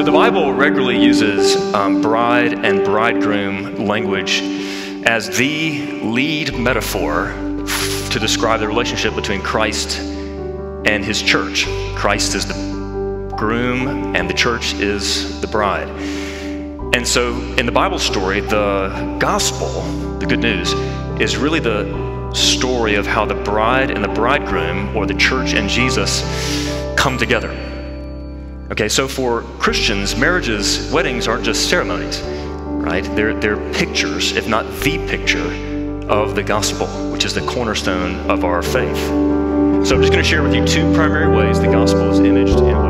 So the Bible regularly uses um, bride and bridegroom language as the lead metaphor to describe the relationship between Christ and his church. Christ is the groom, and the church is the bride. And so, in the Bible story, the gospel, the good news, is really the story of how the bride and the bridegroom, or the church and Jesus, come together. Okay, so for Christians, marriages, weddings aren't just ceremonies, right? They're, they're pictures, if not the picture, of the gospel, which is the cornerstone of our faith. So I'm just going to share with you two primary ways the gospel is imaged in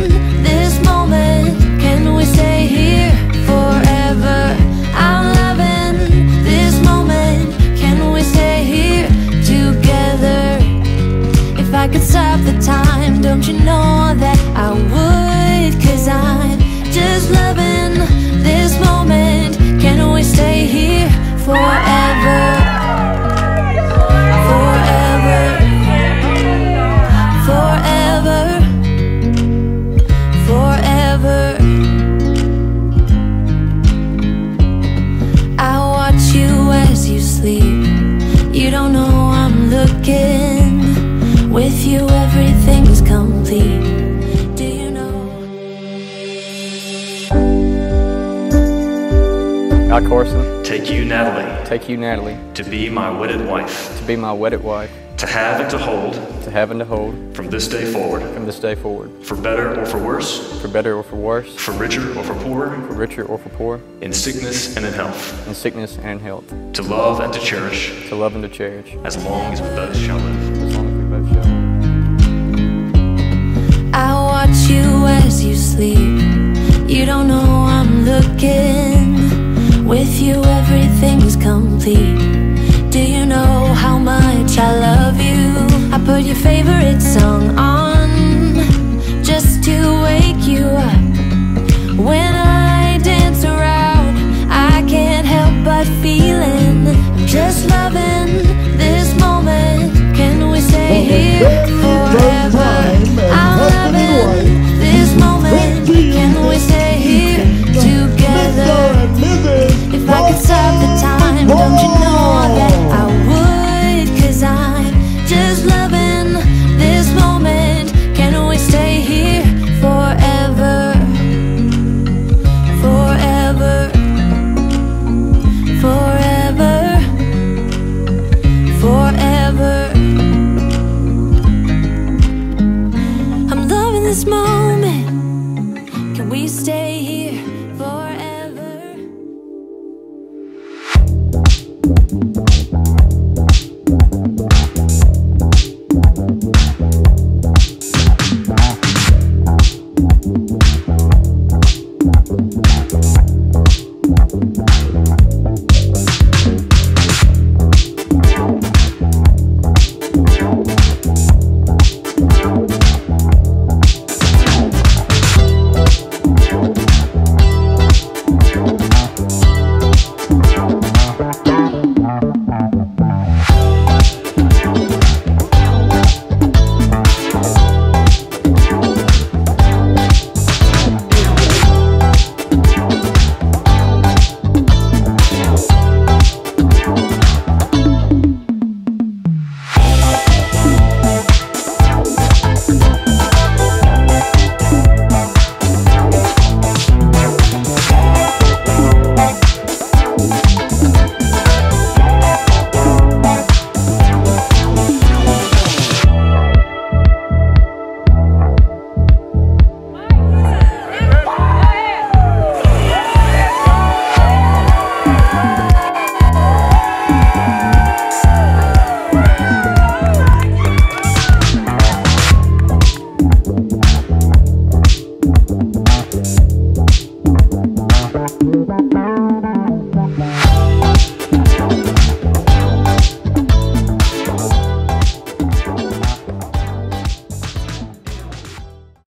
I, Carson, Take you, Natalie, take you, Natalie, to be my wedded wife, to be my wedded wife, to have and to hold. To have and to hold. From this day forward, from this day forward, for better or for worse, for better or for worse, for richer or for poorer, for richer or for poor, in sickness and in health, in sickness and in health, to love and to cherish. To love and to cherish, as long as we both shall live. as long as we both shall. I watch you as you sleep. Loving this moment. Can we stay here